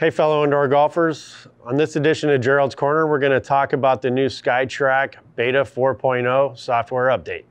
Hey fellow indoor golfers, on this edition of Gerald's Corner, we're gonna talk about the new SkyTrak Beta 4.0 software update.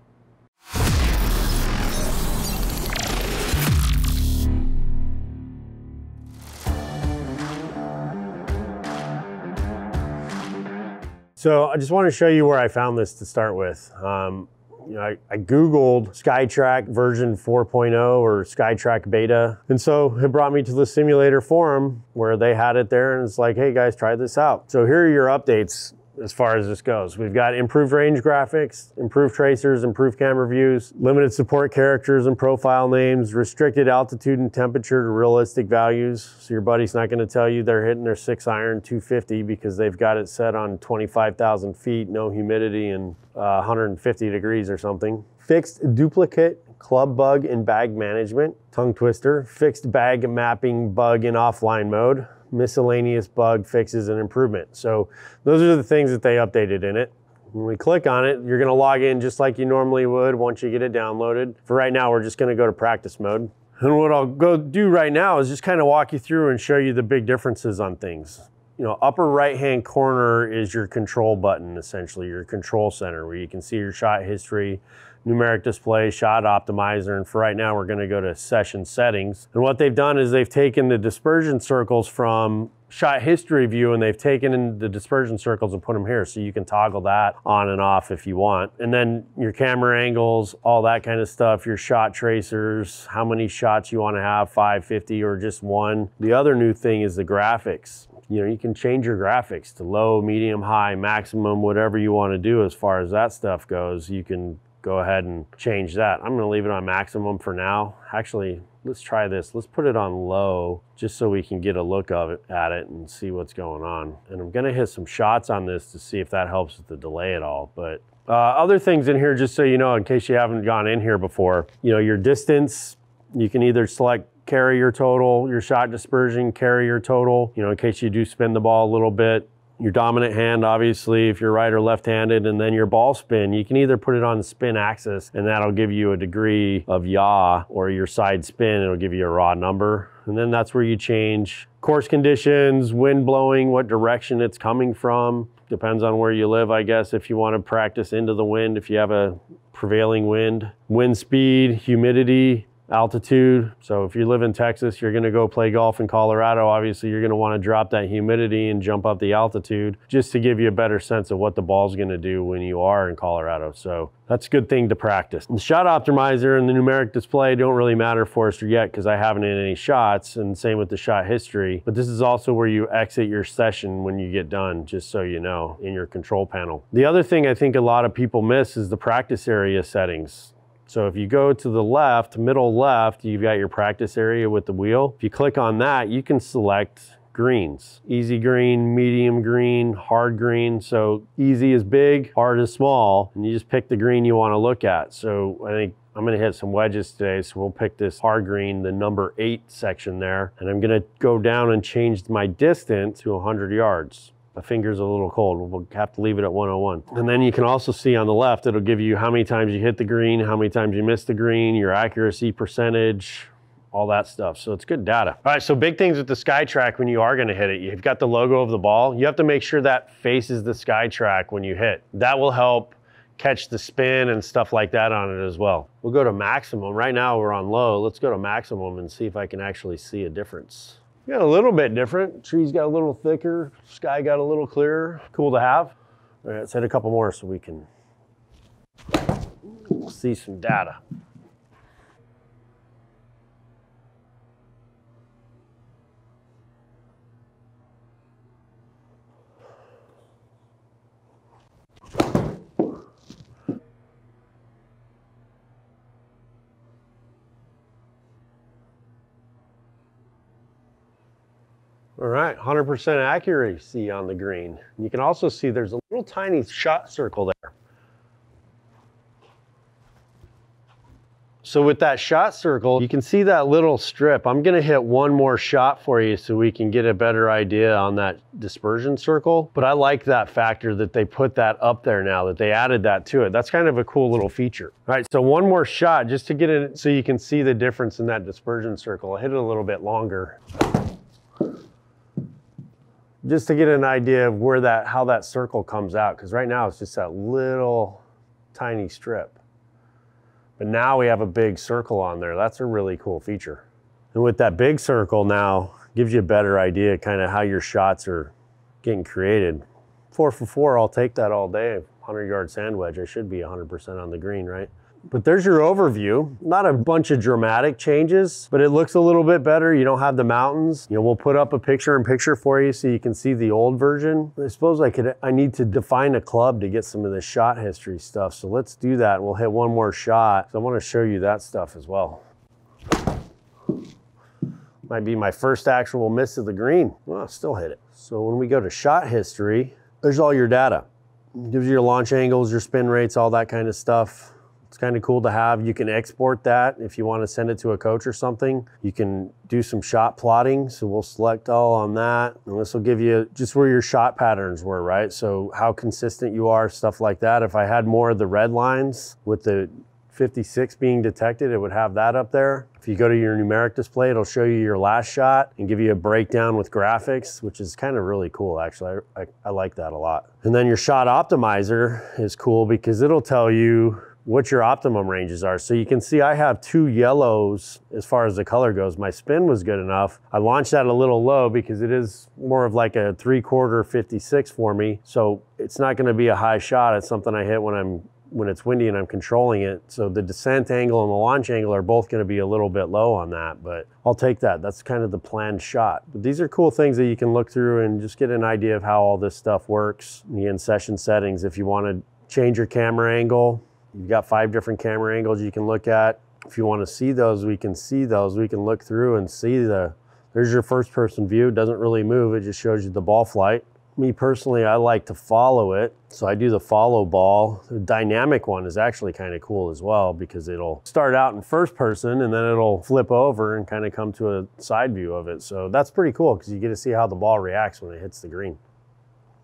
So I just want to show you where I found this to start with. Um, you know, I, I, Googled SkyTrak version 4.0 or SkyTrak beta. And so it brought me to the simulator forum where they had it there and it's like, hey guys, try this out. So here are your updates as far as this goes. We've got improved range graphics, improved tracers, improved camera views, limited support characters and profile names, restricted altitude and temperature to realistic values. So your buddy's not gonna tell you they're hitting their six iron 250 because they've got it set on 25,000 feet, no humidity and uh, 150 degrees or something. Fixed duplicate club bug and bag management, tongue twister, fixed bag mapping bug in offline mode, miscellaneous bug fixes and improvement. So those are the things that they updated in it. When we click on it, you're gonna log in just like you normally would once you get it downloaded. For right now, we're just gonna go to practice mode. And what I'll go do right now is just kind of walk you through and show you the big differences on things. You know, upper right-hand corner is your control button, essentially, your control center, where you can see your shot history, numeric display, shot optimizer, and for right now we're gonna go to session settings. And what they've done is they've taken the dispersion circles from shot history view and they've taken in the dispersion circles and put them here so you can toggle that on and off if you want. And then your camera angles, all that kind of stuff, your shot tracers, how many shots you want to have, 550 or just one. The other new thing is the graphics. You know, you can change your graphics to low, medium, high, maximum, whatever you want to do as far as that stuff goes. You can go ahead and change that. I'm gonna leave it on maximum for now. Actually, let's try this. Let's put it on low just so we can get a look of it at it and see what's going on. And I'm gonna hit some shots on this to see if that helps with the delay at all. But uh, other things in here, just so you know, in case you haven't gone in here before, you know, your distance, you can either select carrier total, your shot dispersion, carrier total, you know, in case you do spin the ball a little bit your dominant hand, obviously, if you're right or left-handed, and then your ball spin. You can either put it on the spin axis, and that'll give you a degree of yaw, or your side spin, it'll give you a raw number. And then that's where you change course conditions, wind blowing, what direction it's coming from. Depends on where you live, I guess, if you want to practice into the wind, if you have a prevailing wind. Wind speed, humidity, altitude. So if you live in Texas, you're gonna go play golf in Colorado, obviously you're gonna wanna drop that humidity and jump up the altitude just to give you a better sense of what the ball's gonna do when you are in Colorado. So that's a good thing to practice. The shot optimizer and the numeric display don't really matter for us yet because I haven't hit any shots and same with the shot history. But this is also where you exit your session when you get done, just so you know, in your control panel. The other thing I think a lot of people miss is the practice area settings. So if you go to the left, middle left, you've got your practice area with the wheel. If you click on that, you can select greens. Easy green, medium green, hard green. So easy is big, hard is small, and you just pick the green you wanna look at. So I think I'm gonna hit some wedges today, so we'll pick this hard green, the number eight section there, and I'm gonna go down and change my distance to 100 yards. Finger's a little cold. We'll have to leave it at 101. And then you can also see on the left, it'll give you how many times you hit the green, how many times you missed the green, your accuracy percentage, all that stuff. So it's good data. All right, so big things with the SkyTrak when you are gonna hit it. You've got the logo of the ball. You have to make sure that faces the SkyTrak when you hit. That will help catch the spin and stuff like that on it as well. We'll go to maximum. Right now we're on low. Let's go to maximum and see if I can actually see a difference. Got a little bit different. Trees got a little thicker, sky got a little clearer. Cool to have. All right, let's hit a couple more so we can see some data. Right, 100% accuracy on the green. You can also see there's a little tiny shot circle there. So with that shot circle, you can see that little strip. I'm gonna hit one more shot for you so we can get a better idea on that dispersion circle. But I like that factor that they put that up there now, that they added that to it. That's kind of a cool little feature. All right, so one more shot just to get it so you can see the difference in that dispersion circle. I'll hit it a little bit longer. Just to get an idea of where that, how that circle comes out. Cause right now it's just that little tiny strip. But now we have a big circle on there. That's a really cool feature. And with that big circle now, gives you a better idea kind of how your shots are getting created. Four for four, I'll take that all day. 100 yard sand wedge, I should be 100% on the green, right? But there's your overview. Not a bunch of dramatic changes, but it looks a little bit better. You don't have the mountains. You know, we'll put up a picture in picture for you so you can see the old version. I suppose I could, I need to define a club to get some of the shot history stuff. So let's do that. We'll hit one more shot. So I want to show you that stuff as well. Might be my first actual miss of the green. Well, I still hit it. So when we go to shot history, there's all your data. It gives you your launch angles, your spin rates, all that kind of stuff. It's kind of cool to have. You can export that if you want to send it to a coach or something. You can do some shot plotting. So we'll select all on that. And this will give you just where your shot patterns were, right? So how consistent you are, stuff like that. If I had more of the red lines with the 56 being detected, it would have that up there. If you go to your numeric display, it'll show you your last shot and give you a breakdown with graphics, which is kind of really cool, actually. I, I, I like that a lot. And then your shot optimizer is cool because it'll tell you what your optimum ranges are. So you can see I have two yellows as far as the color goes. My spin was good enough. I launched that a little low because it is more of like a three quarter 56 for me. So it's not gonna be a high shot. It's something I hit when I'm when it's windy and I'm controlling it. So the descent angle and the launch angle are both going to be a little bit low on that, but I'll take that. That's kind of the planned shot. But these are cool things that you can look through and just get an idea of how all this stuff works. The in session settings, if you want to change your camera angle, you've got five different camera angles you can look at. If you want to see those, we can see those. We can look through and see the, there's your first person view. It doesn't really move. It just shows you the ball flight me personally, I like to follow it. So I do the follow ball. The dynamic one is actually kind of cool as well because it'll start out in first person and then it'll flip over and kind of come to a side view of it. So that's pretty cool because you get to see how the ball reacts when it hits the green.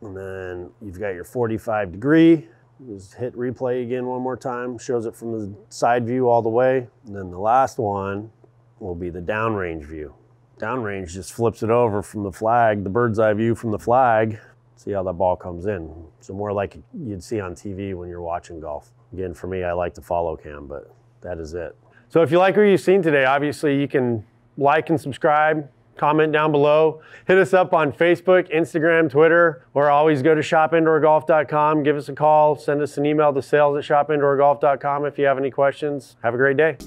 And then you've got your 45 degree. Just hit replay again one more time. Shows it from the side view all the way. And then the last one will be the downrange view downrange just flips it over from the flag, the bird's eye view from the flag. See how that ball comes in. So more like you'd see on TV when you're watching golf. Again, for me, I like to follow cam, but that is it. So if you like what you've seen today, obviously you can like and subscribe, comment down below. Hit us up on Facebook, Instagram, Twitter, or always go to shopindoorgolf.com. Give us a call, send us an email to sales at shopindoorgolf.com if you have any questions. Have a great day.